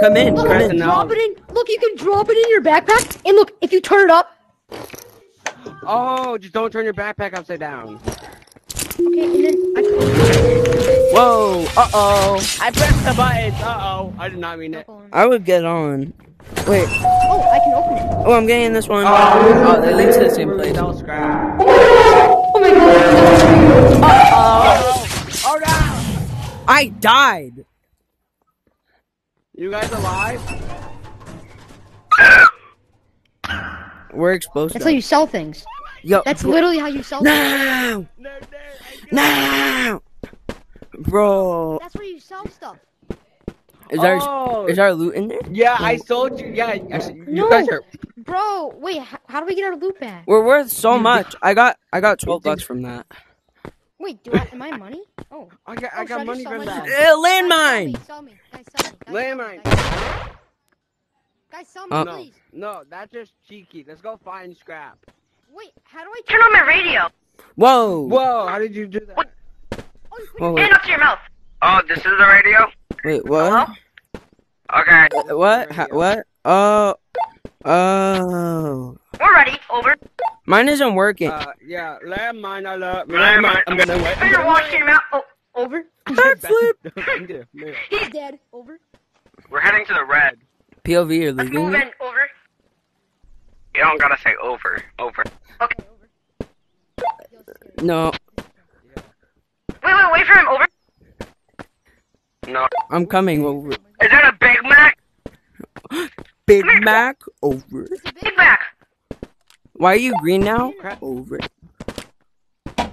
Come in. Look, Come you in. can drop it in. Look, you can drop it in your backpack. And look, if you turn it up. Oh, just don't turn your backpack upside down. Okay, and then I Whoa. Uh oh. I pressed the buttons. Uh oh. I did not mean it. I would get on. Wait. Oh, I can open it. Oh, I'm getting this one. Oh, it leads to the same place. Don't scrap. Oh my god. Oh no. I died. You guys alive? We're exposed. That's how you sell things. Yo. That's literally how you sell things. No. No, no. No. Bro. That's where you sell stuff. Is our Oh. is our loot in there? Yeah, I sold you. Yeah, actually, you No. guys are. Bro, wait, h- how do we get our loot back? We're worth so much. I got I got twelve bucks from that. Wait, do I, am I money? Oh. I got, I Oh, got money just sell from that. Uh, landmine. Guys, sell me. Guys, sell me. Guys. Landmine. Guys, Guys, sell me, Uh, No, please. no, that's just cheeky. Let's go find scrap. Wait, how do I Turn on my radio. Whoa. Whoa, how did you do that? Oh, you put Whoa, your- wait. Hand up to your mouth. Oh, this is the radio? Wait. What? Okay. What? Ha- what? Oh. Oh. We're ready. Over. Mine isn't working. Uh, yeah, landmine alert. Landmine. I'm gonna wait. Put your watch in your mouth. Oh, Over. Backflip. He's dead. Over. we're heading to the red. POV, you're Let's leaving. move in. Over. You don't gotta say over. Over. Okay. No, Wait, wait, wait for him. Over. No. I'm coming over. Is that a Big Mac? Big Mac over. Big Mac. Why are you green now? Over.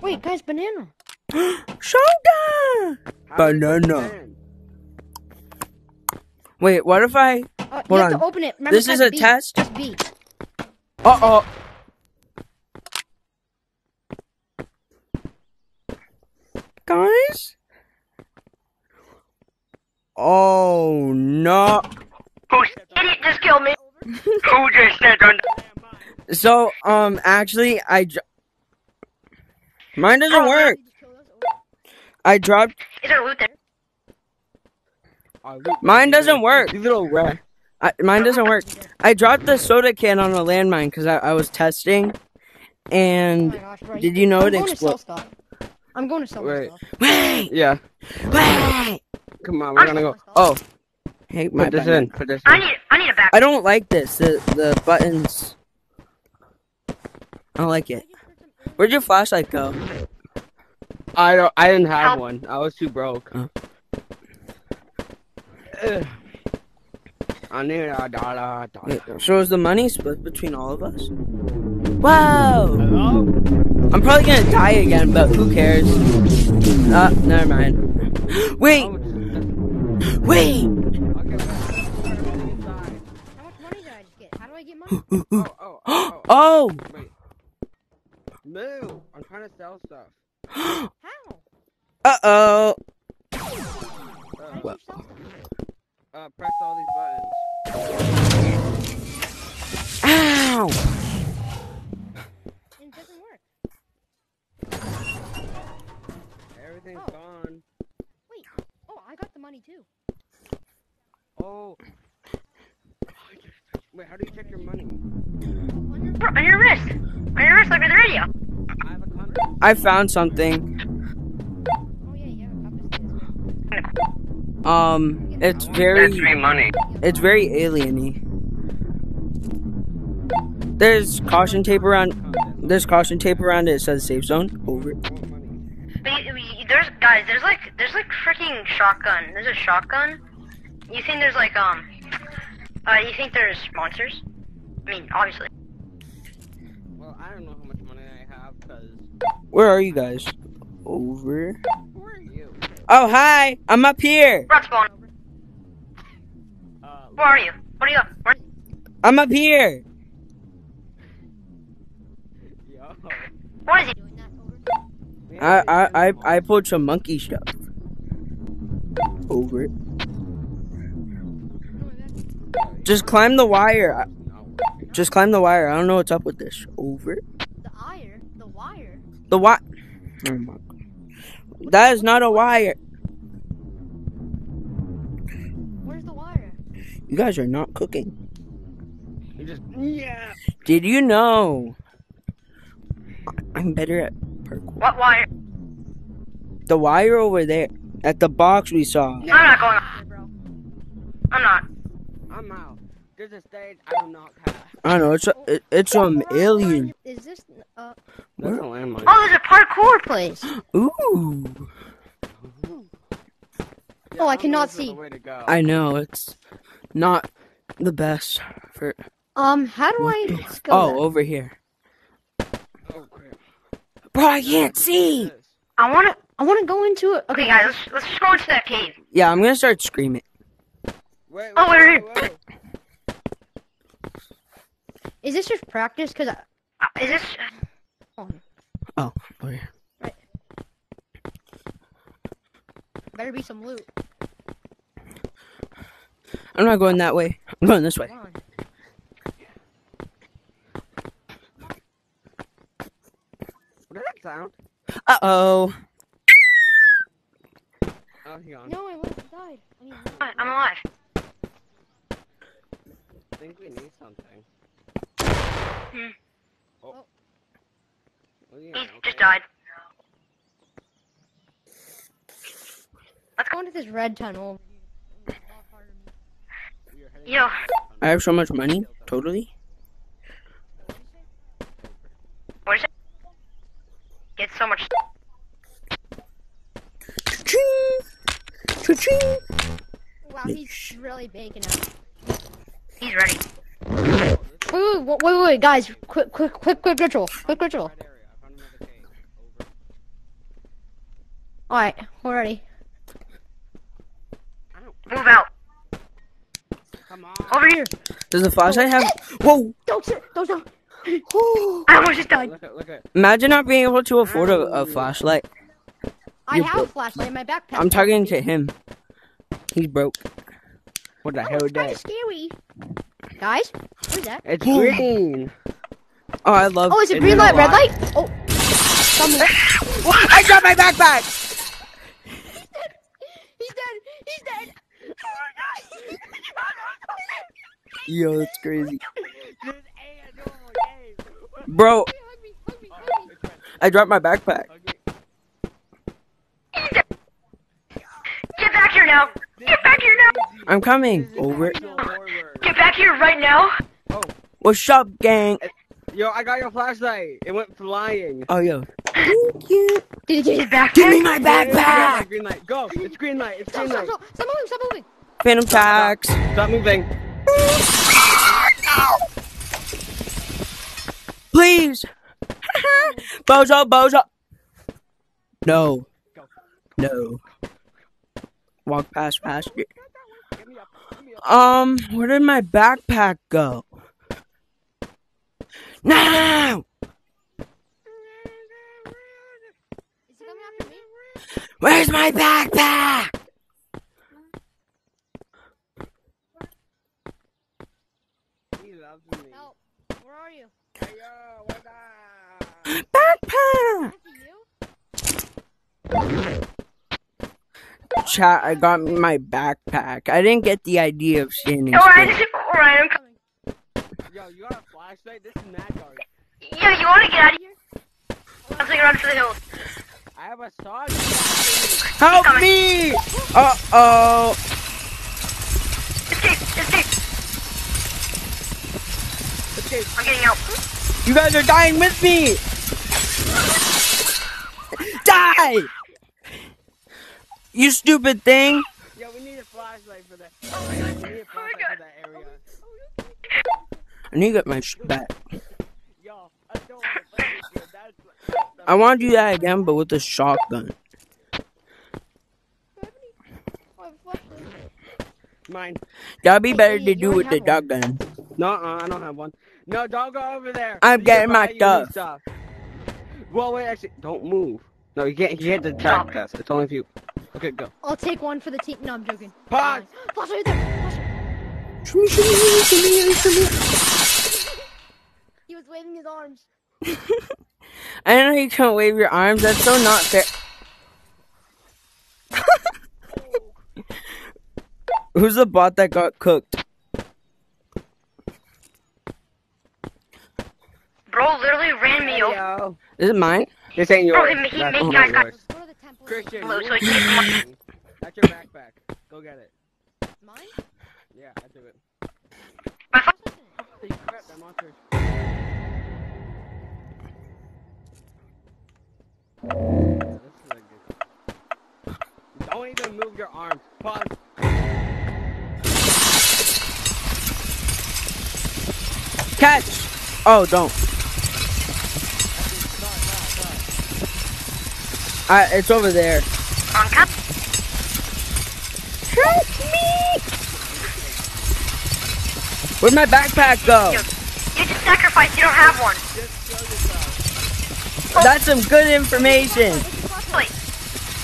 Wait, guys, banana. Shoga! Banana. Wait, what if I? Uh, Hold you have on. to open it. Remember, This is press a B. test? Press B. Uh oh. Guys? Oh no. Who idiot just killed me? Who just said on So, um, actually, I. Dro- Mine doesn't work. I dropped. Is there loot there? Mine doesn't work. You little rat. I, mine doesn't work. I dropped the soda can on a landmine because I, I was testing, Oh and my gosh, bro. did you know I'm it going to sell exploded? I'm going to sell my Wait. stuff. Wait, Yeah. wait. Come on, we're gonna go. Oh, hey, my Put this bad. in. Put this in. I need, I need a back. I don't like this. The the buttons. I don't like it. Where'd your flashlight go? I don't. I didn't have Help. one. I was too broke. Oh. I need a dollar. Dollar. so is the money split between all of us? Whoa! Hello? I'm probably gonna die again, but who cares? Uh, never mind. Wait, Oh, wait. okay, wait. Everything inside. How much money did I just get? How do I get money? Oh, oh, oh, Move. I'm trying to sell stuff. How? uh oh. Uh, How did you sell stuff? uh, press all these buttons. Ow! It doesn't work. Everything's Oh. gone. Wait. Oh, I got the money too. Oh. Wait, how do you check your money? On your on your wrist. On your wrist, like with the radio. I have a con- I found something. Oh yeah, yeah. I got this. Um, it's very, money. it's very alieny. There's caution tape around. There's caution tape around it. It says safe zone. Over. But you- you- there's guys. There's like there's like freaking shotgun. There's a shotgun. You think there's like um. Uh, you think there's monsters? I mean, obviously. Well, I don't know how much money I have because. Where are you guys? Over. Who are you? Oh hi, I'm up here. Rat spawn. Uh, Where are you? What are you? Where? I'm up here. yo. What is he? Doing that over. I I I, I pulled some monkey stuff. Over. No. Just climb the wire. Just climb the wire. I don't know what's up with this. Over. The iron, the wire. The wire. Oh. That is not a wire. Where's the wire? You guys are not cooking. You just yeah. Did you know? I'm better at parkour. What wire? The wire over there at the box we saw. I'm not going. bro. I'm not. I'm out. There's a stage I do not have. I don't know. It's a, it, it's some alien. Is this uh That's a landmine. Oh, there's a parkour place. Ooh. Oh, I cannot know see. a way to go. I know it's not the best for. um how do I go Oh, there? over here. Oh crap. Bro, I can't see. I want to. I want to go into it. Okay, guys, let's let's just go into that cave. Yeah, I'm gonna start screaming. Wait, Oh, wait, wait, wait, wait. Is this just practice? Cause I, Uh, is this? Oh, over here. better be some loot. I'm not going that way. I'm going this way. Come. What did that sound? Uh oh. Oh, hang on. No, I went and died. I need loot. I'm alive. I think we need something. Hmm. Oh. Well, yeah, He okay. just died. Let's go into this red tunnel. We are heading Yo. I have so much money. Totally. What is it? Get so much. Cha-ching. Cha-ching. Wow, he's really baking out. He's ready. Wait, wait, wait, wait, wait, guys! Quick, quick, quick, quick ritual! Quick ritual! Red area. I found another cave. Over. All right, we're ready. Move out. Come on. Over here. Does the flashlight have? Whoa! Don't sit! Don't don't. I almost just died. Look at, look at. Imagine not being able to afford a, a flashlight. I You're have broke. a flashlight in my backpack. I'm talking to him. He's broke. What the Oh, hell it's is kind that? scary. Guys, what is that? It's green. Oh, I love. Oh, is it green light, red light? Oh, someone. Ah! I dropped my backpack. He's dead. He's dead. Yo, that's crazy, Just a normal cave. bro. I dropped my backpack. Get back here now. Get back here now. I'm coming. Over. It. Get back here right now. Oh. What's up, gang? Yo, I got your flashlight. It went flying. Oh, yo. Thank you. Did he get his back? Give me my Yeah, backpack. Green light. Go. It's green light. It's Stop, green stop, light. stop, stop moving, stop moving. Phantom tax. Stop moving. no! Please. Bozo, bozo. No. No. Walk past faster. Give me up. Give me up. Um, where did my backpack go? No! Is he coming after me? Where's my backpack? He loves me. Help. Where are you? Hey, yo, what's up? Backpack! After you? Chat, I got my backpack. I didn't get the idea of standing Alright, still. alright. I'm Coming. Yo, you got a flashlight? This is mad dark. Yeah, you want to get out of here? I'm taking run for the hills. I have a sword. Help me! Uh oh. Escape, escape. Okay, I'm getting out. You guys are dying with me! Die! You stupid thing! yo, we need a flashlight for that. We need a flashlight for that area. I need to get my shit back. Yo, I don't want to play this game. That's I want to do that again, but with a shotgun. Do I have any? Oh, I have a flashlight. mine. That'd be better hey, to do with the have dog gun. No, uh, I don't have one. No, don't go over there. I'm You getting my buy your new stuff. Well, wait, actually, don't move. No, you can't. You can't detect us. It's only if you. Okay, go. I'll take one for the team. No, I'm joking. Pause! Flash right there! Flash! He was waving his arms. I don't know how you can't wave your arms. That's so not fair. Who's the bot that got cooked? Bro literally ran me over. Is it mine? This ain't yours. Bro, he, he made oh guys got Christian, move. he takes my- That's your backpack. Go get it. Mine? Yeah, I do it. My phone. Holy crap, that monster. This is a good- Don't even move your arms. Pause. Catch! Oh, don't. Alright, it's over there. On cap. Help me! Where'd my backpack go? You just sacrificed. You don't have one. That's some good information. Wait.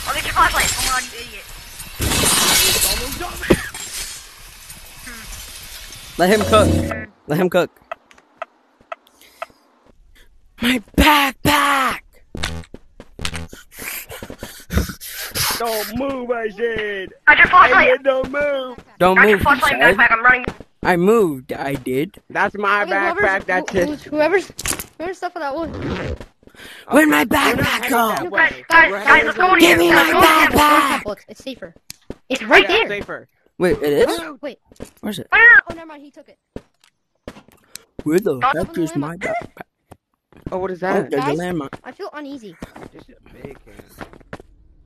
I'll get your flashlight. Hold on, you idiot. Let him cook. Let him cook. My backpack! Don't move, I said. Got your I flashlight. said don't move. Don't Got your move, he flashlight said. backpack. I'm running. I moved. I did. That's my Okay, whoever's- backpack. That's who- it. Whoever's, whoever's stuff for that one. Where'd my backpack heading go? that Guys, guys, guys, let's go in way. Give me my Let's go in here. Go to the backpack! It's, it's safer. It's right Yeah, there. Safer. Wait, it is? Wait. Where's it? Oh, never mind. He took it. Where the Don't heck open the is my backpack? Oh, what is Oh, that? there's a Guys? landmine. I feel uneasy. This a big can.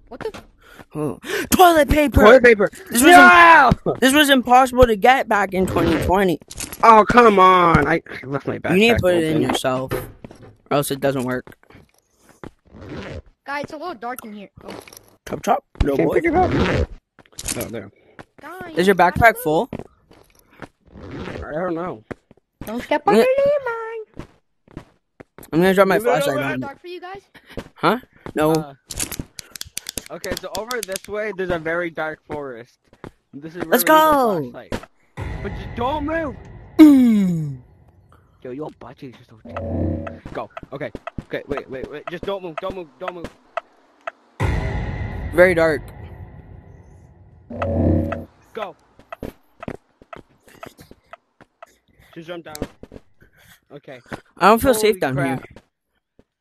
What the? Oh. Toilet paper! Toilet paper. This was, No! this was impossible to get back in 2020. Oh, come on. I I left my backpack. You need to put it in yourself, or else it doesn't work. Guy, it's a little dark in here. Oh, Chop chop, no Can't boy. pick it up. Oh, there. guys. Is your backpack full? I don't know. Don't step on Yeah. the landmine. I'm gonna drop my flashlight on. Dark for you guys? Huh? No. Uh, okay, so over this way, there's a very dark forest. This is Let's go. But just don't move. Mm. Yo, your butt cheeks are so. Go. Okay. Okay. Wait. Wait. Wait. Just don't move. Don't move. Don't move. Very dark. Go. Just jump down. Okay. I don't feel Holy safe down crap. here.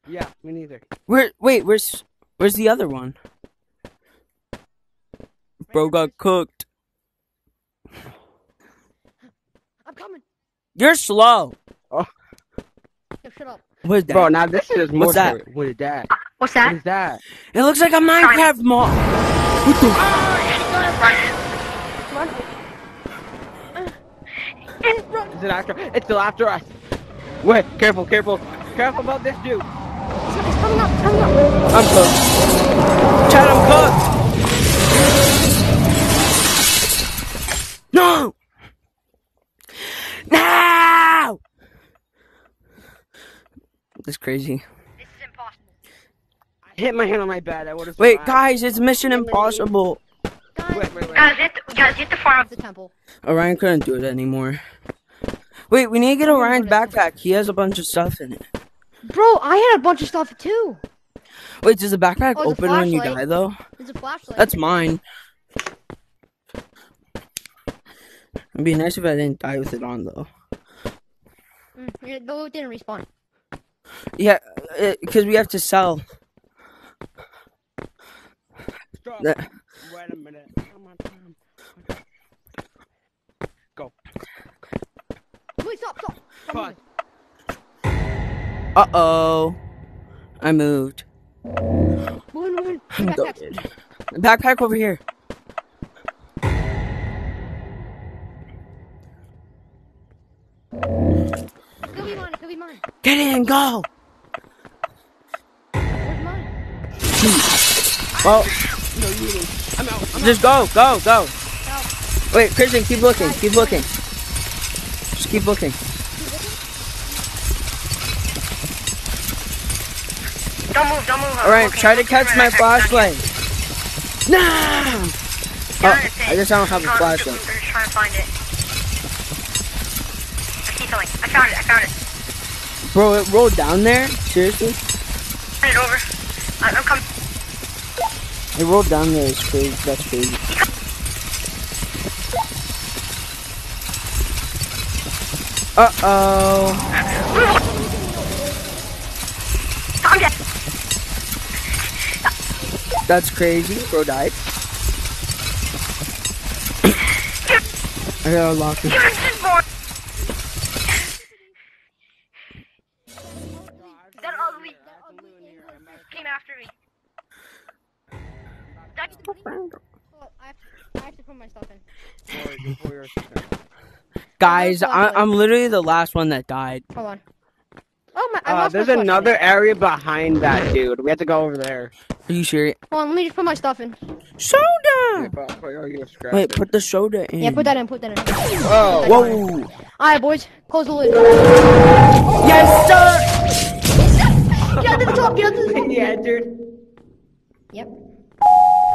Yeah. Me neither. Where? Wait, where's where's the other one? Bro got cooked. I'm coming. You're slow. Oh. Yo, shut up. What is that? Bro, now this is more. What's that? What is that? What's What that? is that? It looks like a Minecraft mob. What the? Is it after? It's still after us. Wait. Careful. Careful. Careful about this dude. It's, it's coming up. It's coming up. I'm cooked. Chad, I'm cooked. No. No. That's crazy. This is impossible. I hit my hand on my bed. I would have. Wait, guys, it's Mission Impossible. Guys, Wait. Wait. Wait. Guys, hit the, guys, hit the farm. the temple. Orion couldn't do it anymore. Wait, we need to get Orion's backpack. He has a bunch of stuff in it. Bro, I had a bunch of stuff too. Wait, does the backpack Oh, open when you die though? There's a flashlight. That's mine. It'd be nice if I didn't die with it on though. Mm, yeah, though it didn't respawn. Yeah, because we have to sell. Stop. That- Wait a minute. Come on, Tom. Go. Wait, stop, stop. stop Pause. moving. Uh oh, I moved. Moving, moving. I'm Back, back. Backpack over here. Get go. Where's mine? Well, No, you. I'm out. I'm just go, go, go. Help. Wait, Christian, keep looking, keep looking. Just keep looking. Don't move, don't move. Alright, looking, try to catch my flashlight. No! Oh, I it. guess I don't have a I'm trying- flashlight. I'm just trying to find it. I see something. I found it. I found it. Bro, it rolled down there? Seriously? Turn over. I'm coming. It rolled down there. It's crazy. That's crazy. Uh-oh. I'm dead. That's crazy. Bro died. I gotta lock. After me. That Oh, I have, to, I have to put my stuff in. Before- before your. Guys, I, I'm literally the last one that died. Hold on. Oh my! I Uh, lost there's flashlight. another area behind that dude. We have to go over there. Are you serious? Hold on, let me just put my stuff in. Soda! Wait, but- but you're gonna scratch Wait, put the soda in. Yeah, put that in. Put that in. Oh, Whoa! Alright, boys, close the lid. Yes, sir! Get out to the top. Get the top. yeah, dude. Yep.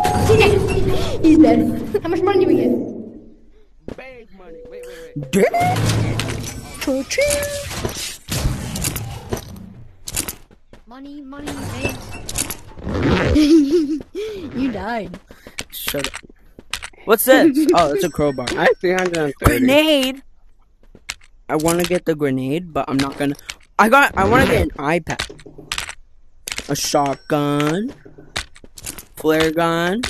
He's dead. How much money do we get? Big money. Wait, wait, wait. Damn! Money, money, thanks. you died. Shut up. What's this? Oh, it's a crowbar. I have 330. Grenade! I want to get the grenade, but I'm not gonna. I got. I want to get an iPad. A shotgun. Flare gun.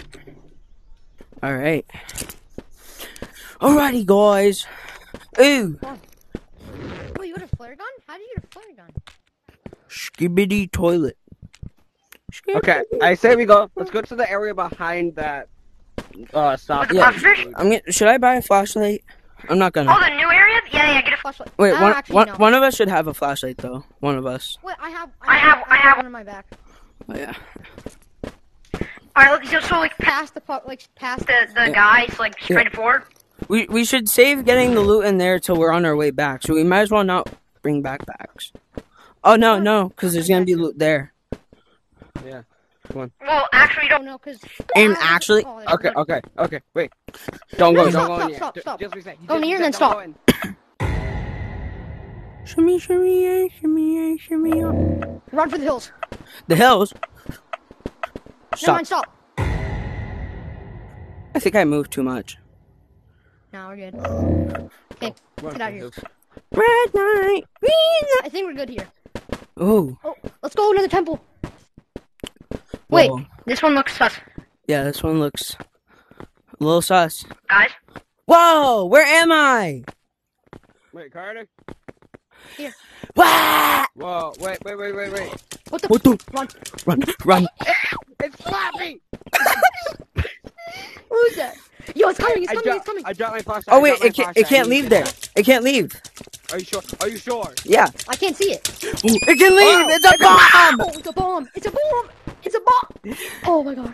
Alright. Alrighty, guys. Ooh! Wait, you got a flare gun? How do you get a flare gun? Skibidi toilet. Skib- Okay, I say we go. Let's go to the area behind that. Uh, stop. Yeah. I'm gonna, should I buy a flashlight? I'm not gonna. Oh, the new area? Yeah, yeah, get a Flashlight. Wait, Ah, one, actually, one, no. one of us should have a flashlight, though. One of us. Wait, I have. I have- I have- one in my back. Oh, yeah. Alright, look, so, so like Past the like past the the guys like straight forward. We we should save getting the loot in there till we're on our way back. So we might as well not bring backpacks. Oh no, no, because there's gonna be loot there. Yeah. Well, actually, Oh don't. know because. And actually- Okay, okay, okay. Wait. Don't go. No, don't stop, go stop, in stop, yet. stop. Just reset. Go near and then reset, don't stop. Go. Shimmy, shimmy, yeah, shimmy, yeah, shimmy. Run for the hills. The hills. Never Stop. mind, stop. I think I moved too much. No, we're good. Uh, okay, Run get out for here. the- Red night, green I think we're good here. night. Ooh. Oh, let's go into the temple. Wait, Whoa. This one looks sus, Yeah, this one looks a little sus. guys. Whoa, where am I? Wait, Carter. Wah! Whoa. Wait, wait, wait, wait, wait. what the? What the? Run. Run, run. It's Flappy. Who's that? Yo, it's coming. It's coming. dropped. It's coming. I dropped my flashlight. Oh wait, it can't. It can't leave there. it. It can't leave. Are you sure? Are you sure? Yeah. I can't see it. It can leave. Oh, it's a bomb. Oh, it's a bomb. It's a bomb. It's a bomb. Oh my god.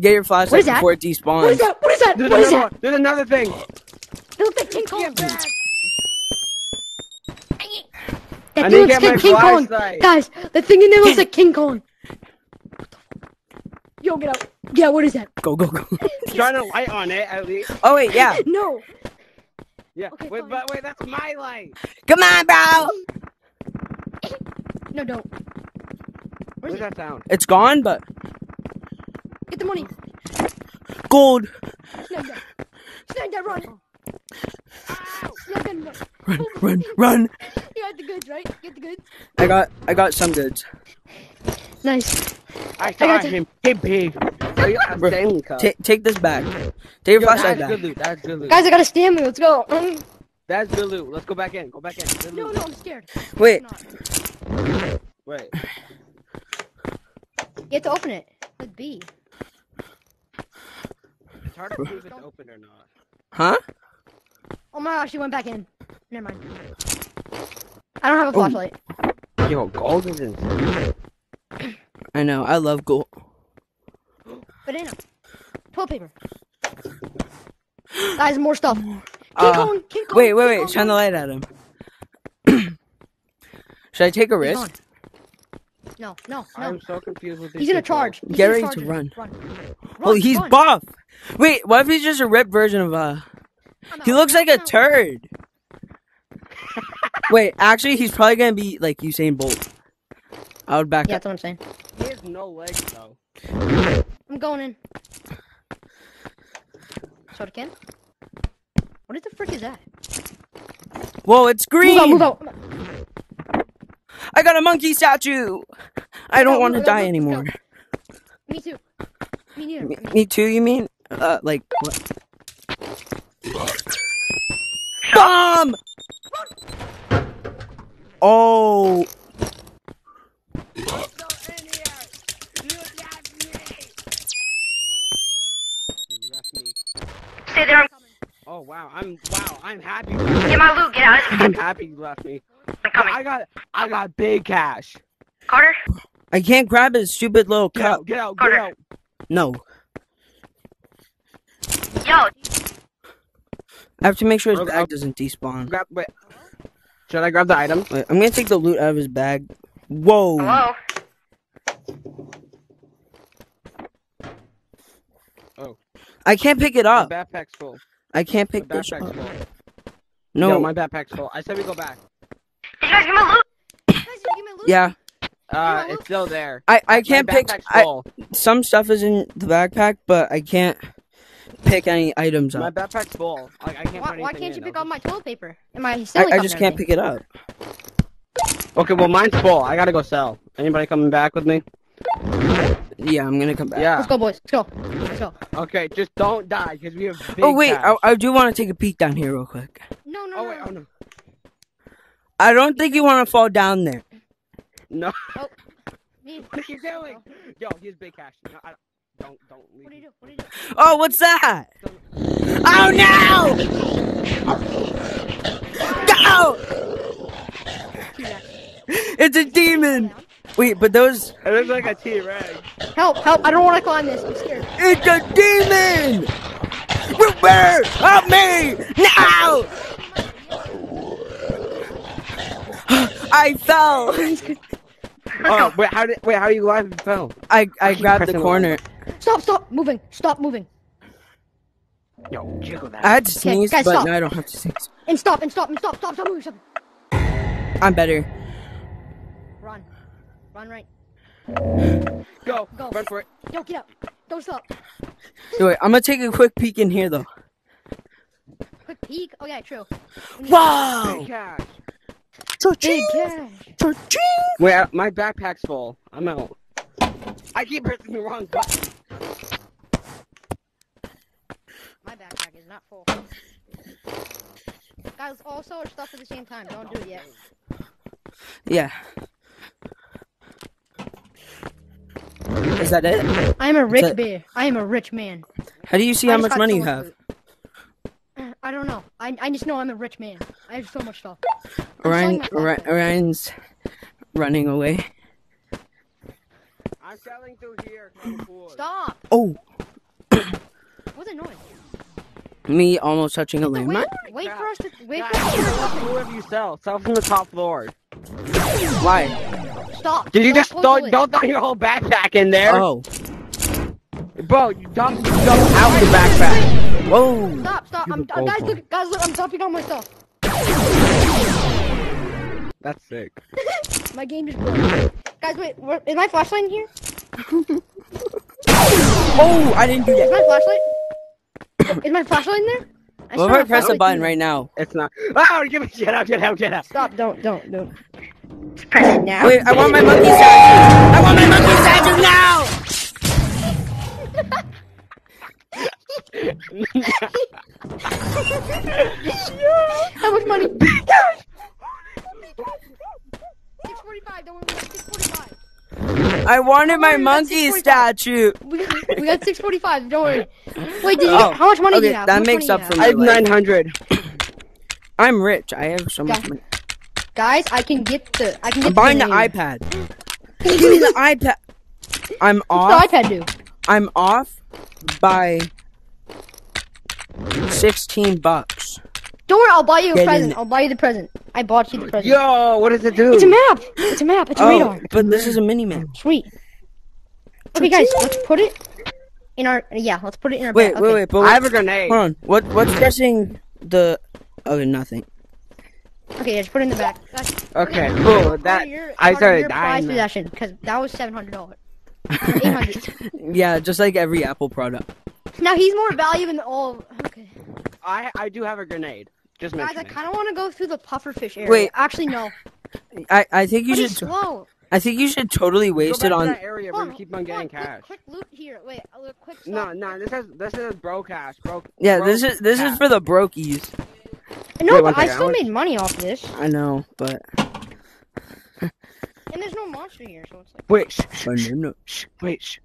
Get your flashlight What is that? before it despawns. What is that? What is that? There's What is another that? one. There's another thing. It looks like King Kong. Get back. That I thing need to looks get like my King Kong. Guys, the thing in there looks like King Kong. What the fuck? Yo, get out. Yeah, what is that? Go, go, go. Shine a light on it at least. oh wait, yeah. No. Yeah. Okay, wait, fine. but wait, that's my light. Come on, bro. No, don't. Where's What's it? that sound? It's gone, but Get the money. gold. Snag that. Snag that, run. Snag run. Run, run, run. You got the goods, right? You got the goods? I got, I got some goods. Nice. I got saw to- him. Hey, pig. Oh, got a Bro, Stanley take this back. Take your Yo, flashlight back. good loot. That's good loot. Guys, I got a stamina. Let's go. Um, That's good loot. Let's go back in. Go back in. Good no, loot. no, I'm scared. Wait, I'm. Wait. You have to open it. With B. It's hard to prove if it's open or not. huh? Oh my gosh, he went back in. Never mind. I don't have a Oh. flashlight. Yo, gold is insane. I know. I love gold. Banana. Toilet paper. Guys, more stuff. King Uh, Kong, King Kong. Wait, wait, King wait. Kong, Shine the light at him. Should I take a risk? No, no, no. I'm so confused with this. He's gonna people. charge. He's Get gonna ready to us. run. Run. Oh, he's run. buff. Wait, what if he's just a ripped version of uh? I'm He looks like a I'm out. turd. Wait, actually, he's probably gonna be like Usain Bolt. I would back Yeah, up. that's what I'm saying. He has no legs though. I'm going in. Soda can? What the frick is that? Whoa, it's green. Move out, move out. I got a monkey statue. I don't out, want to move out, die move out. anymore. Me too. Me neither. Me, me too. You mean? Uh, like what? Bomb! Oh, Stay there. I'm Oh wow, I'm wow, I'm happy. Get my loot. Get out. I'm happy you left me. I'm coming. I got I got big cash. Carter. I can't grab his stupid little Get out, get out, get out. No, Yo. I have to make sure his bag doesn't despawn. Grab wait. Should I grab the item? Wait, I'm gonna take the loot out of his bag. Whoa! Hello. Oh. I can't pick it up. My up. backpack's full. I can't My pick this backpack's up. full. No. Yo, my backpack's full. I said we go back. Did you guys get my loot? guys, give me loot? yeah, Uh, it's still there. I I can't pick. backpack's I, some stuff is in the backpack, but I can't pick any items up. My backpack's full. Like, I can't Why, put why can't you in, pick though. up my toilet paper and my I, Stanley I cup just can't pick it up. Okay, well mine's full. I gotta go sell. Anybody coming back with me? Yeah, I'm gonna come back. Yeah. Let's go, boys. Let's go. Let's go. Okay, just don't die because we have big Oh wait, I. I do want to take a peek down here real quick. No, no, Oh no. wait, no. oh no. I don't think you want to fall down there. No. Me- oh. What are you doing? Oh. Yo, here's big cash. No, I don't don't leave. What do you do? What do you do? Oh, what's that? Oh no! No! It's a demon. Wait, but those. It looks like a T-Rex. Help! Help! I don't want to climb this. I'm scared. It's a demon! Rupert, help me! now! I fell. Oh wait, how did wait? How do you live and fell? I I keep grabbed the pressing the corner. Stop! Stop moving! Stop moving! Yo, jiggle that. I had to sneeze, guys, but stop. now I don't have to sneeze. And stop! And stop! And stop! Stop! Stop moving! Stop! I'm better. Run! Run right! Go, Go. run for it. Yo, get up! Don't stop! Wait, I'm gonna take a quick peek in here though. Quick peek. Oh yeah, true. We need- Big Wow! cash. Big cash. Wait, uh, my backpack's full. I'm out. I keep pressing the wrong button. My backpack is not full. Guys, all sell our stuff at the same time. Don't do it yet. Yeah. Is that it? I am a rich it. bear. I am a rich man. How do you see I how just much got money so you much have? loot. I don't know. I, I just know I'm a rich man. I have so much stuff. I'm Orion, selling my Ori- stuff. Orion's running away. I'm selling through here. Stop! Oh, What's that noise? me almost touching a Wait, landmine. wait for us to wait Guys, for us to get our whoever you sell, sell from the top floor. Why? Stop! Did you Don't just throw, don't throw your whole backpack in there? Oh, Bro, you dumped, you dumped out the backpack. Whoa! Stop! Stop! I'm, You uh, guys, look! Guys, look! I'm dumping all my stuff. That's sick. My game just broke. Guys, wait. Where, is my flashlight in here? Oh, I didn't do Is my flashlight? Is my flashlight in there? I What saw if I press the button right now? It's not. Oh, give me get out, get out, get out. Stop! Don't! Don't! Don't! Press it now. Wait, I want my monkey statue! I want my monkey statue now! How much money? Six forty-five. Don't worry, six forty-five. I wanted my worry, monkey statue! We got, we got six forty-five. Don't worry. Wait, did you? Oh, how much money do you have? that How much makes up do you for I have? have 900. I'm rich. I have so much Guys, money. Guys, I can get the. I can get I'm buying the grenade. iPad. Give me the iPad. I'm What's off. the iPad do? I'm off by 16 bucks. Don't worry, I'll buy you a Get present. there. I'll buy you the present. I bought you the present. Yo, what does it do? It's a map. It's a map. It's a Oh, radar. but this is a mini map. Sweet. Okay, guys, let's put it in our. Yeah, let's put it in our. Wait, bag. wait, Okay. wait, but I have a grenade. hold on. What what's pressing the? Oh, nothing. Okay, just put it in the back. Guys, Okay, put cool. part of That your- I part of started your dying. prized possession because that was seven hundred dollars. Eight hundred. Yeah, just like every Apple product. Now he's more valuable than all. Okay, I I do have a grenade. Just guys, I kind of want to go through the pufferfish area. Wait. actually no. I I think you But should. slow. I think you should totally Go waste back it to on. that area where Hold we keep on getting hold on, cash. Quick, quick loot here. Wait, a little quick stop. No, no, this is this is bro cash, bro. Yeah, bro this is this is for the brokies. No, Wait, one but I still I made money off this, I know, but and there's no monster here, so it's like. Wait, shh, oh, shh, but shh, no. shh, wait, shh.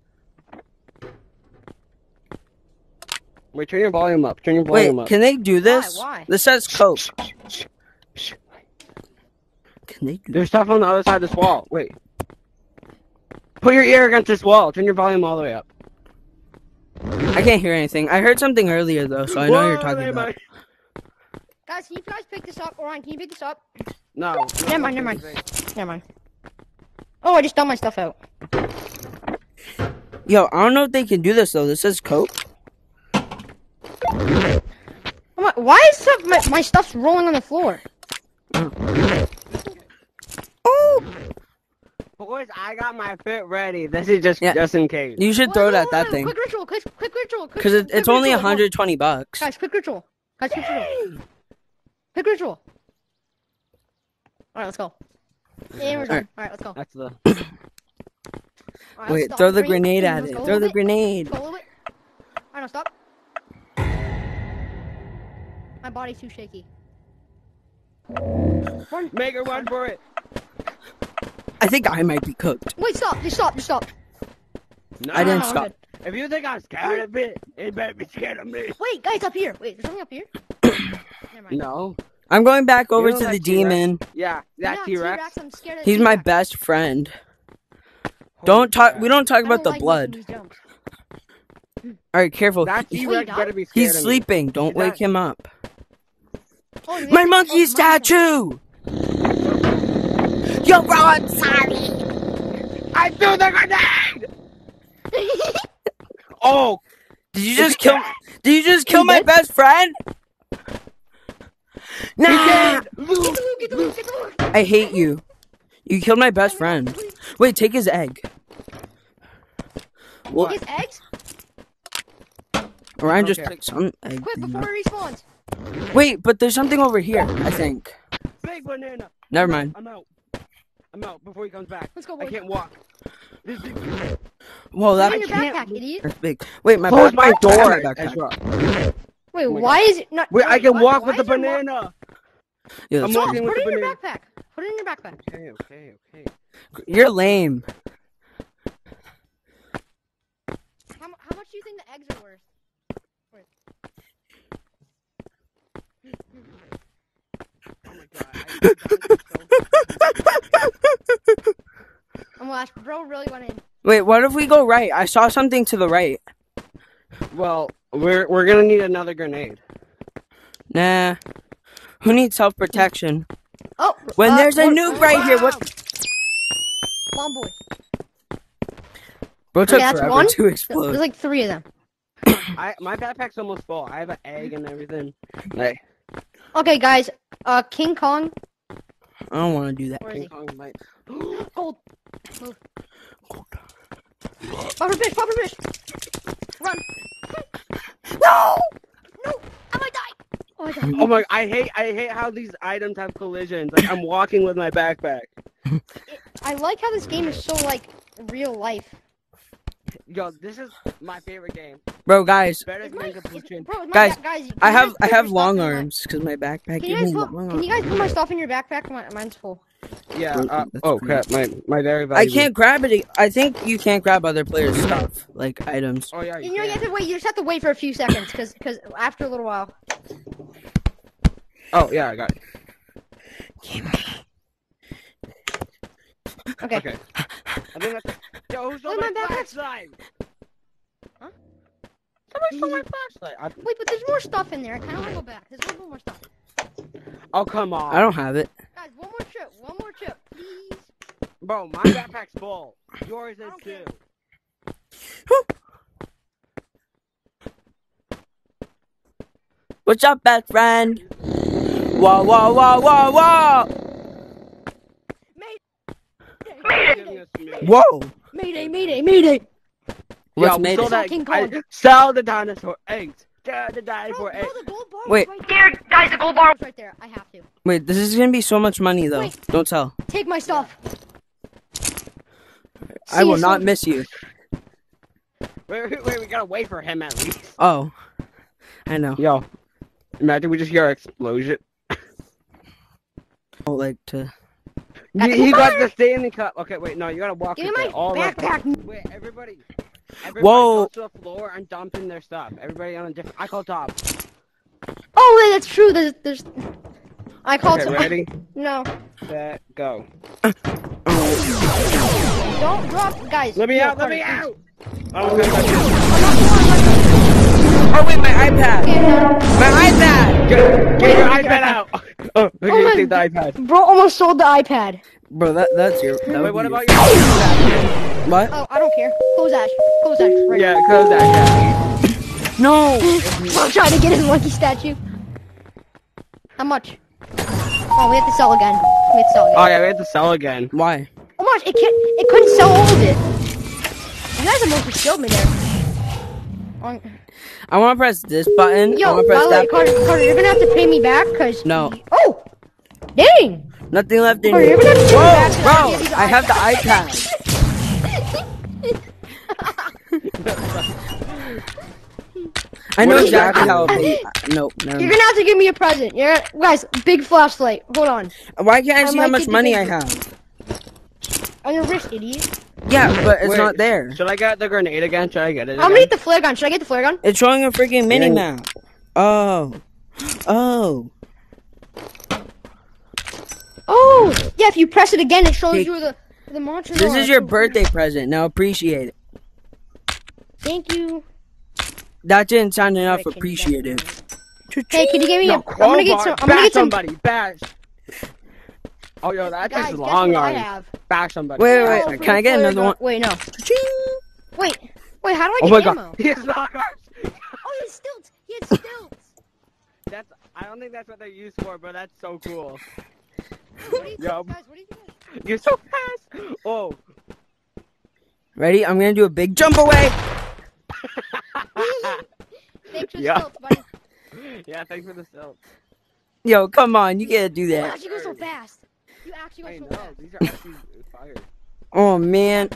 Wait, turn your volume up. Turn your Wait, volume up. can they do this? Why? This says coke. Can they do There's stuff on the other side of this wall. Wait. Put your ear against this wall. Turn your volume all the way up. I can't hear anything. I heard something earlier though, so I know you're talking about. Guys, can you guys pick this up? Orion, can you pick this up? No. no Never mind, never mind. Never mind. Oh, I just dumped my stuff out. Yo, I don't know if they can do this though. This says coke. Oh my- Why is stuff, my, my stuff's rolling on the floor? Oh, Boys, I got my fit ready. This is just Yeah. just in case. you should throw it Wait, at wait, that wait, thing Quick ritual, quick, quick ritual, quick because it, quick it's only ritual, hold- 120 bucks. Guys, quick ritual. Guys, quick ritual. Quick ritual. Alright, let's go. And we're done. Alright, let's go. That's the. Alright, Wait, stop. throw the Three, grenade two, at let's it. go a Throw little the bit. grenade. Go a little bit. Alright, no, stop. My body's too shaky. Run. Make her run for it. I think I might be cooked. Wait, stop. Just stop. Just stop. No, I didn't no, stop. If you think I'm scared of it, it better be scared of me. Wait, guys, up here. Wait, there's something up here? No. I'm going back over know to the T-Rex? demon. Yeah, that Yeah, T-Rex. I'm scared of He's my T-Rex. best friend. Holy Don't talk. crap. We don't talk I about the like blood. All right, careful. That He's- T-Rex Wait, better be scared He's of me. sleeping. Don't Is wake that- him up. Oh, you My have to- monkey oh, statue. Yo, bro, I'm sorry. I threw the grenade. Oh, Did you just kill? Did you just kill my best friend? he Nah, did. Get the loot, get the loot, get the loot. I hate you. You killed my best friend. Wait, take his egg. What? Get eggs? Or I just Okay. took some egg. Quick before he it respawns. Wait, but there's something over here. I think. Big banana. Never mind. I'm out. I'm out before he comes back. Let's go, I can't walk. This is- Whoa, that it your backpack, idiot. that's big. Wait, my Close my door. my backpack. Wait, Oh my why is it not? Wait, I can why- walk why with the is your banana. Yeah, I'm that's Sauce, walking with put it in your backpack. Put it in your backpack. Okay, okay, okay. You're lame. How, how much do you think the eggs are worth? Oh my god. I so... I'm gonna ask, bro really went in. Wait, what if we go right? I saw something to the right. Well, we're we're gonna need another grenade. Nah. Who needs self protection? Oh, When uh, there's a what- noob right here, what? Bomb boy. Bro took Okay, that's forever one. to There's like three of them. I my backpack's almost full. I have an egg and everything. Like Okay, guys. Uh, King Kong. I don't want to do that. Where is King? Kong might. Gold. Move. Puffer fish, puffer fish. Run. No! No, I might die. Oh, I died. Oh my! I hate I hate how these items have collisions. Like I'm walking with my backpack. I like how this game is so like real life. Yo, this is my favorite game. Bro, guys, Better than my, Capuchin. bro, Guys, ba- guys, I have I have long arms because my backpack Can you guys put, long can you guys put my stuff in your backpack? My, mine's full. Yeah. Uh, oh crap! My my very I can't grab it. I think you can't grab other players' stuff, like items. Oh yeah. You You know, you have to wait. You just have to wait for a few seconds, cause, cause after a little while. Oh yeah, I got it. Okay. Okay. I think that's. Yo, who stole Where's my, my backpack? flashlight? Huh? Somebody stole my flashlight. I... Wait, but there's more stuff in there. I kind of want to go back. There's a little more stuff. Oh come on. I don't have it. Guys, one more trip. One more trip, please. Bro, my backpack's full. Yours is too. What's up, best friend? Whoa, whoa, whoa, whoa, whoa! Giving us me. Whoa! Mayday, mayday, mayday. What's Yo, we made stole it? that. I, sell the dinosaur eggs. Sell the dinosaur Bro, eggs. bro, the gold bar Wait. right there. Here, guys, the gold bar. Right there. I have to. Wait, this is gonna be so much money though. Wait. Don't sell. Take my stuff. I will not soon. miss you. Wait, wait, wait, we gotta wait for him at least. Oh, I know. Yo, imagine we just hear an explosion. Oh, like to. Got He, the got the Stanley Cup. Okay, wait, no, you gotta walk. Give me my all around. backpack. Wait, everybody. Everybody Whoa. go to the floor and dump in their stuff. Everybody on a different. I call top. Oh, wait, that's true. There's, there's. I call Okay, ready, No, set, go. don't drop, guys. Let me No, out. Let me Carter, out. Oh, okay, okay. Oh wait, my iPad. please. Okay, My iPad. Get, get your iPad out. Oh, okay, Oh my- take the iPad. Bro almost sold the iPad. Bro, that that's your. That Wait, would what be about your- your? What? Oh, I don't care. Close that. Close that. Right Yeah, close that. Yeah. No. I'm trying to get his monkey statue. How much? Oh, we have to sell again. We have to sell again. Oh yeah, we have to sell again. Why? Oh How much? It can't. It couldn't sell all of it. You guys are mostly killed me there. On- I want to press this button. I Yo, want to by the way. Carter, Carter, you're gonna have to pay me back, cause No. Oh, dang! Nothing left in here. you're gonna have to pay me back. Whoa, 'cause I bro! gave you the I have the iPad. iPad. I know What is exactly that? how. It pay- Nope. Never You're gonna have to give me a present. You're guys, big flashlight. Hold on, Why can't I I see how much money I have? Oh, on your wrist, idiot. Yeah, but it's Wait, not there. Should I get the grenade again? Should I get it? I'm gonna get the flare gun. Should I get the flare gun? It's showing a freaking mini Yeah. map. Oh. Oh. Oh, yeah. If you press it again, it shows Hey, you the the monster. This is your birthday present. Now appreciate it. Thank you. That didn't sound enough Wait, can appreciative. Hey, can you give me? Yo, a, I'm gonna get some. I'm gonna get some. somebody. Bash. Oh, yo, that Guys, takes long what I arms. have? Bash somebody. Wait, wait, oh, wait. somebody. Can I get another one? Wait, no. Wait, wait. How do I Oh get my ammo? god. He has long arms. Oh, he has stilts. He has stilts. That's. I don't think that's what they're used for, but that's so cool. What do you Yo. guys? What are you think? You're so fast. Oh. Ready? I'm gonna do a big jump away. Thanks for the Yeah. stilts, buddy. yeah, thanks for the silk. Yo, come on, you can't do You that. actually go so fast. You actually I go know. fast. These are actually fire. Oh man,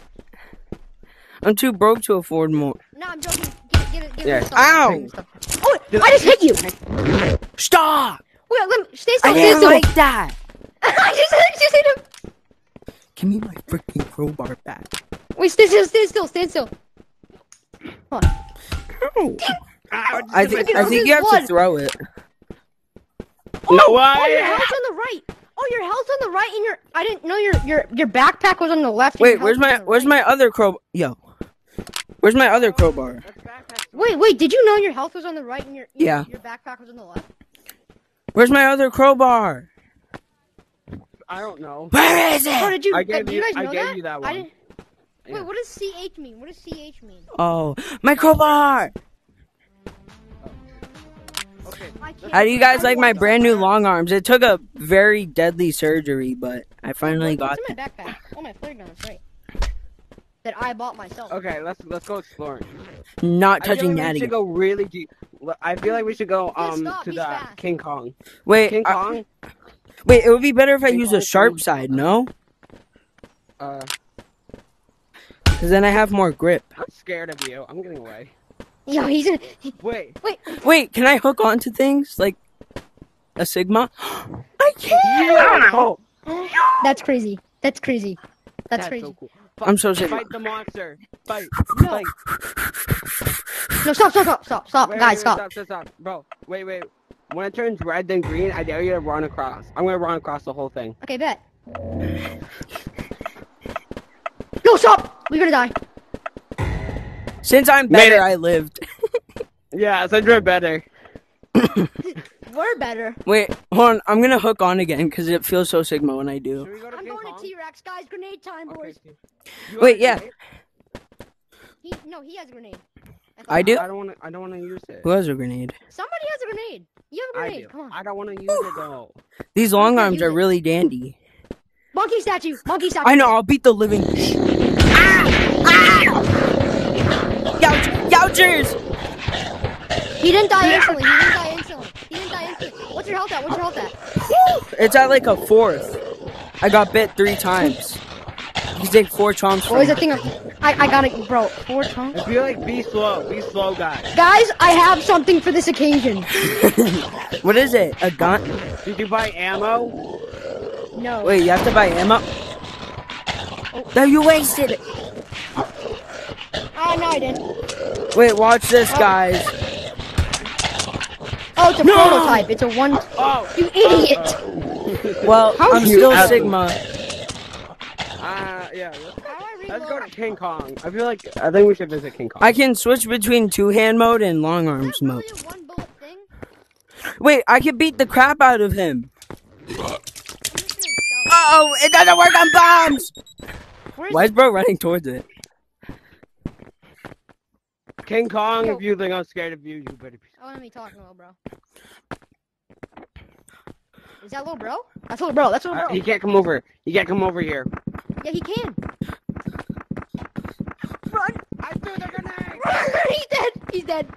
I'm too broke to afford more. No, I'm joking. Get, get, get Yeah. stuff. Ow! Get stuff. Oh, I just hit you. Stop! Wait, let me stay I still. Stay didn't still. like that. I just, I just hit him. Give me my freaking crowbar back. Wait, stay still. Stay still. Stay still. Hold on. Ow. I think I think you have to throw it. Oh, no Oh, way. your health's on the right. Oh, your health's on the right, and your I didn't know your your your backpack was on the left. Wait, where's my the where's my other crow? Yo, where's my other crowbar? Backpack. Wait, wait. Did you know your health was on the right and your your, Yeah. your backpack was on the left? Where's my other crowbar? I don't know. Where is Oh, it? did you? I gave do you- you guys I know gave that? you that I one. didn't. Yeah. Wait, what does CH mean? What does CH mean? Oh, my crowbar. Okay. How do you guys like my brand new long arms? It took a very deadly surgery, but I finally got What's in my backpack? Oh, my flare gun is right. That I bought myself. Okay, let's let's go exploring. not I feel touching like that we should go really deep. L- I feel like we should go um stop, to the fast. King Kong. Wait, King I- Kong. wait. It would be better if I King use the Kong sharp from- side, no? Uh, Because then I have more grip. I'm scared of you. I'm getting away. Yo, he's in. he- Wait. Wait, Wait, can I hook onto things like a Sigma? I can't. I don't know. that's crazy. That's crazy. That's, crazy. so cool. I'm so sick. Fight the monster. Fight. No. Fight. No, stop, stop, stop, stop, stop, Wait, guys, wait, stop. Stop, stop, stop. Bro, wait, wait. When it turns red then green, I dare you to run across. I'm gonna run across the whole thing. Okay, bet. No, stop! We're gonna die. Since I'm better. I lived. Yeah, so you're better. We're better. Wait, hold on. I'm gonna hook on again because it feels so Sigma when I do. go I'm King going Kong? to T-Rex, guys. Grenade time, boys. okay. Wait, yeah. He, no, he has a grenade. thought- I do? I don't want to. I don't want to use it. Who has a grenade? Somebody has a grenade. You have a I grenade. do. Come on. I don't want to use it though. These long arms are it. really dandy. Monkey statue. Monkey statue. I know. I'll beat the living. Ah! Ah! Youch- Youchers! He didn't die instantly. He didn't die instantly. He didn't die instantly. What's your health at? What's your health at? It's at like a fourth. I got bit three times. You take four chomps. What was from thing? I, I got it, bro. Four chunks. I feel like be slow, be slow, guys. Guys, I have something for this occasion. What is it? A gun? Did you buy ammo? No. Wait, you have to buy ammo? Oh. No, you wasted it. Oh, no, I didn't. Wait, watch this, guys. Oh, it's a No! prototype. It's a one. Oh, You idiot. Well, How I'm still asshole. Sigma. uh, yeah. Let's, How do I let's go to? King Kong. I feel like I think we should visit King Kong. I can switch between two hand mode and long arms that mode. one thing? Wait, I can beat the crap out of him. I'm just gonna sell it. Oh, it doesn't work on bombs. Where's Why is bro running towards it? King Kong, Yo. if you think I'm scared of you, you better be. Oh, let me talk, little bro. Is that little bro? That's little bro. That's little Uh, bro. he can't come over. He can't come over here. Yeah, he can. Run! I threw the grenade. Run! He's dead. He's dead.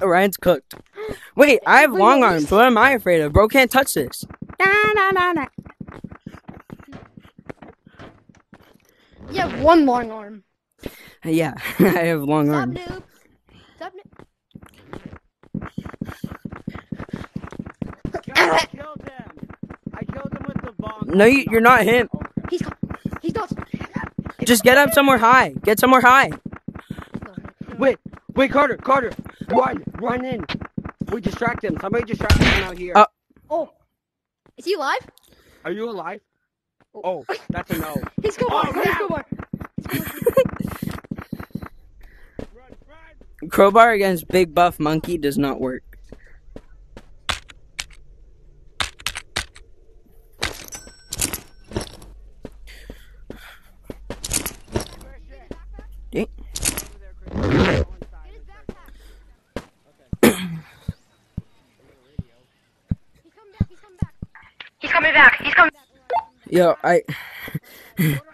Ryan's cooked. Wait, I have long arms. What am I afraid of? Bro can't touch this. You have one long arm. Yeah, I have long Stop, arms. noob. Stop, noob. I killed him. I killed him with the bomb. No, you, you're not him. Okay. He's co- he's not. Just get up somewhere high. Get somewhere high. Wait, wait, Carter, Carter, run, run in. We distract him. Somebody distract him out here. Uh, Oh, is he alive? Are you alive? Oh, that's a no. He's go Oh, bar. He's yeah. Go bar. Run, run. Crowbar against Big Buff Monkey does not work. Yo, I.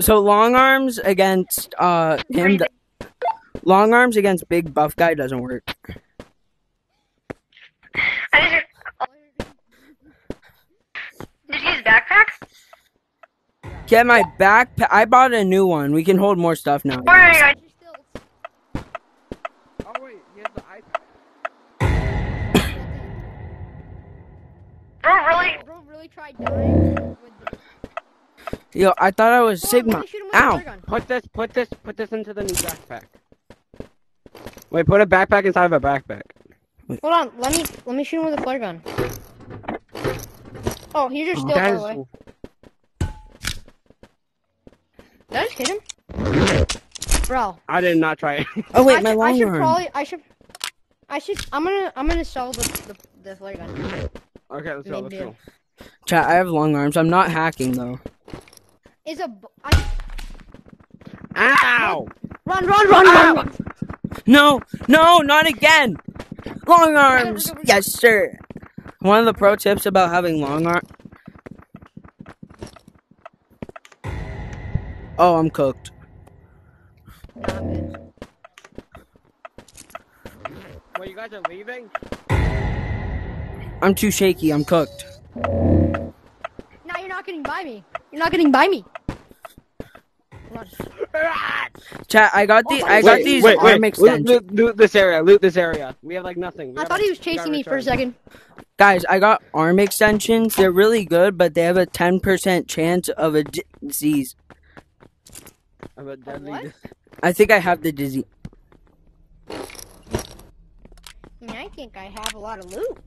so long arms against uh him. long arms against Big Buff guy doesn't work. I just. Did you use backpack? Get my backpack. I bought a new one. We can hold more stuff now. Yo, I thought I was Come on, let Sigma. me shoot him with the Ow. Put this, put this, put this into the new backpack. Wait, put a backpack inside of a backpack. Hold on. Let me let me shoot him with a flare gun. Oh, he's just still That far is- away. Did I just hit him? Bro. I did not try it. Oh wait, I my should, I should probably. I should. I should. I'm gonna. I'm gonna sell the the, the flare gun. okay, let's go, let's Maybe. go. Chat, I have long arms. I'm not hacking though. Is a. b- I, Ow! run! Run! Run! Run! run. No, no, not again. Long arms. Yes, sir. One of the pro tips about having long arms. Oh, I'm cooked. Nah, I'm. Wait, you guys are leaving? I'm too shaky. I'm cooked. Now you're not getting by me. You're not getting by me. Run. Chat, I got the I got wait, these wait, arm wait. extensions. Loot, loot, loot this area. Loot this area. We have like nothing. We I thought like- he was chasing me for a second. Guys, I got arm extensions. They're really good, but they have a 10% chance of a disease. I a deadly what? dis- I think I have the disease. I think I have a lot of loot.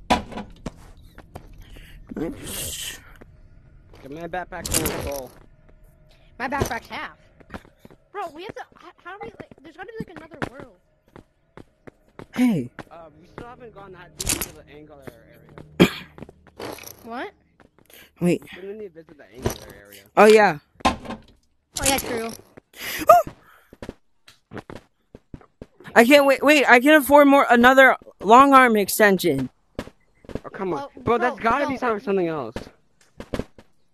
Get my backpack full. My backpack's half. Bro, we have to. How, how do we? Like, there's gotta be like another world. Hey, Uh, we still haven't gone that deep into the angular area. What? wait. We need to visit the angular area. Oh yeah. Oh yeah, true. I can't wait. Wait, I can afford more another long arm extension. Oh, come on. Oh, bro, That's gotta no. be something else.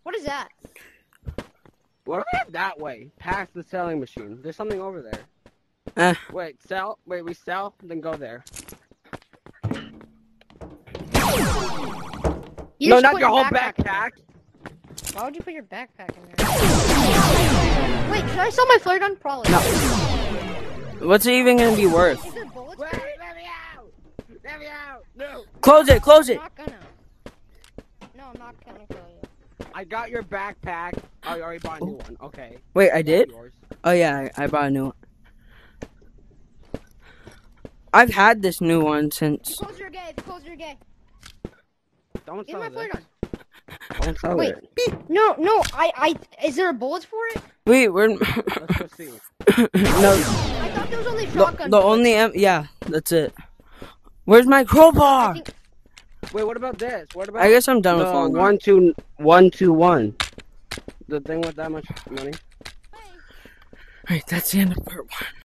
What is that? What do we have that way? Past the selling machine. There's something over there. Eh. Wait, sell? Wait, we sell? Then go there. You no, not put your whole backpack- backpack. Why would you put your backpack in there? Wait, should I sell my flare gun? Probably. No. What's it even gonna be worth? Is there? Wait, let me out! Let me out! No! Close it, close I'm it. not gonna. No, I'm not gonna kill you. I got your backpack. Oh, you already bought a new oh. one. Okay. Wait, I did? Yours. Oh yeah, I, I bought a new one. I've had this new one since. Close your gay. Close your gay. Don't sell me my flare it. Don't sell Wait. it. No, no. I, I. Is there a bullet for it? Wait, we're Let's go see. no. I thought there was only The, shotgun. the bullets. only em- yeah, that's it. Where's my I crowbar? think- Wait, what about this? What about I guess I'm done with the Fallout. one two one two one? The thing with that much money? Alright, that's the end of part one.